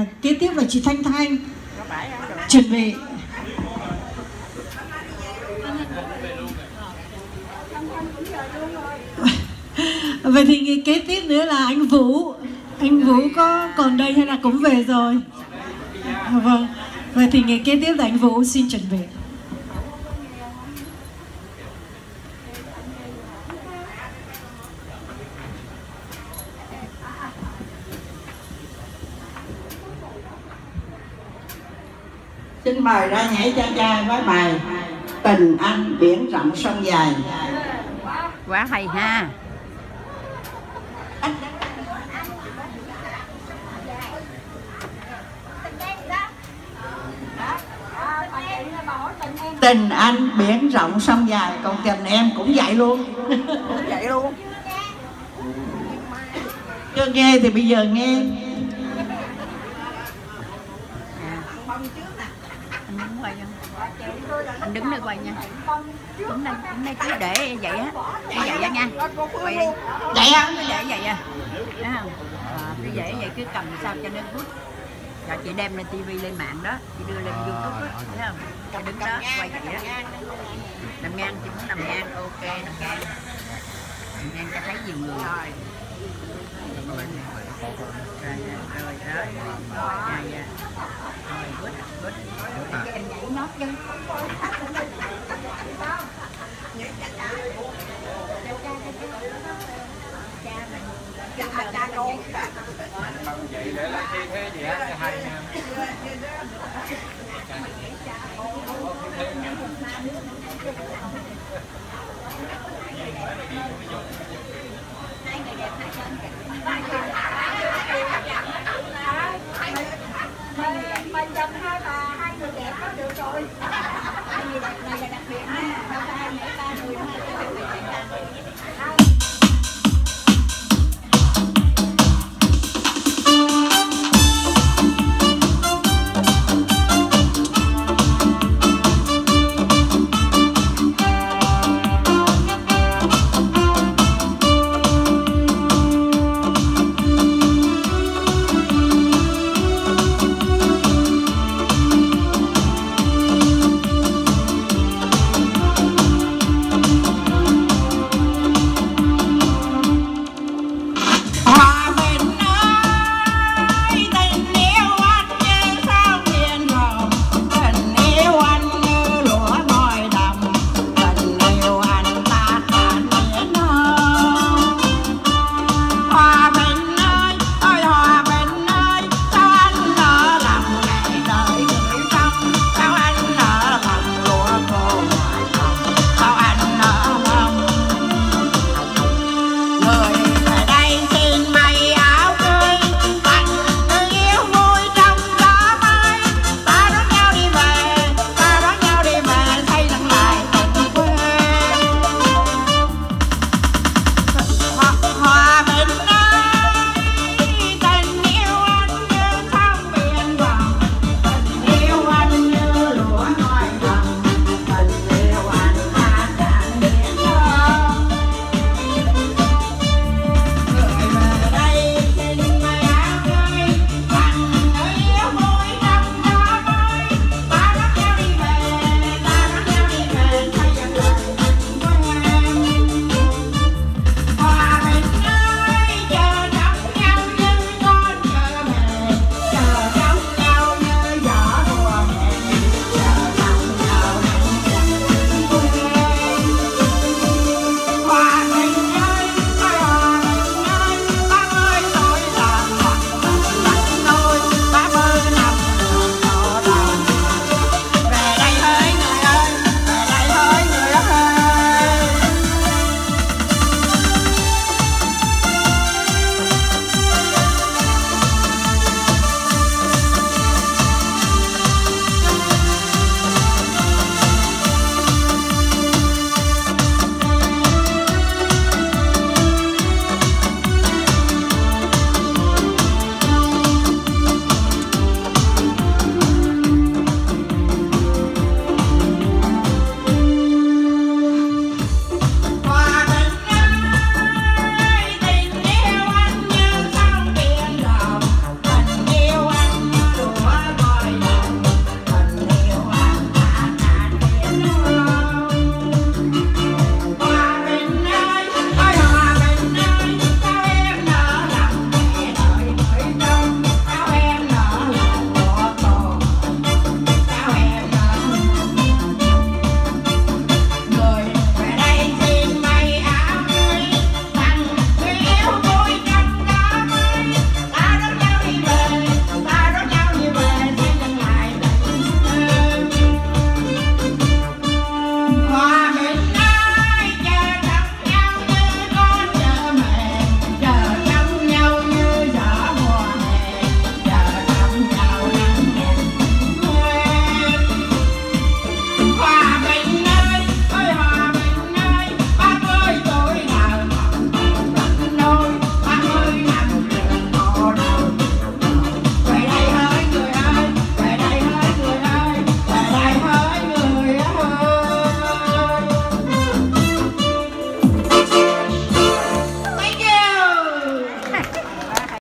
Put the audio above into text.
à, tiếp là chị Thanh Thanh. Chuẩn bị. Vậy thì nghĩ kế tiếp nữa là anh Vũ. Anh Vũ có còn đây hay là cũng về rồi? Vâng. Vậy thì nghĩ kế tiếp là anh Vũ xin chuẩn bị. Xin mời ra nhảy cha cha với bài Tình anh biển rộng sông dài. Quá hay ha. Tình anh biển rộng sông dài. Còn tình em cũng vậy luôn. Vậy luôn. Chưa nghe thì bây giờ nghe anh đứng quay nha anh đứng đây quay nha. Đứng đây đứng đây cứ để vậy á. Để vậy á nha. Quay đi. Vậy hả? cứ để vậy à thấy không? À, cứ để vậy cứ cầm sao cho nó bút rồi chị đem lên tivi lên mạng đó. Chị đưa lên youtube đó thấy không? Chị đứng đó quay vậy đó nằm ngang. Chị muốn nằm ngang. Ok nằm ngang. Nằm ngang cho thấy nhiều người. Rồi vậy để lấy thi thế gì á hay nha hai người đẹp hai Right.